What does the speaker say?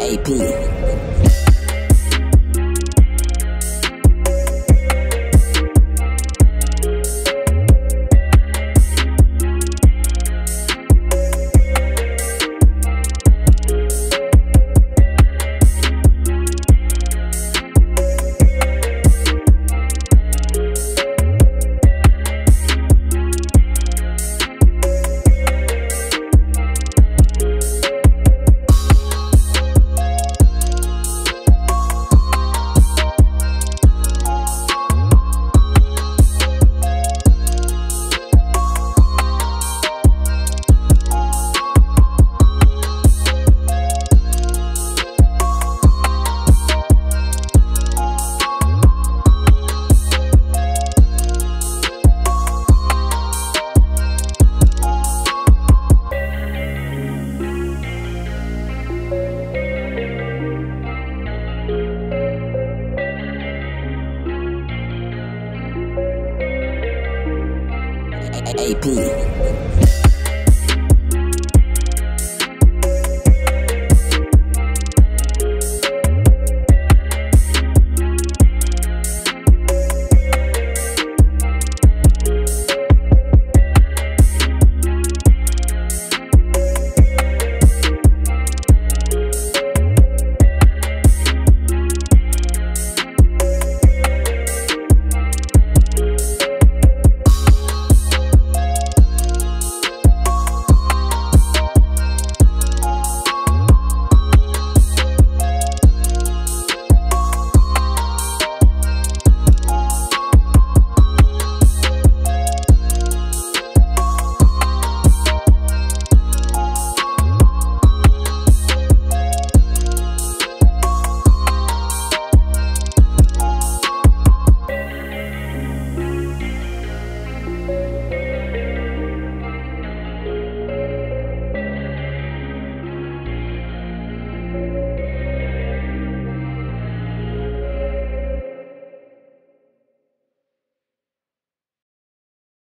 AP. AP.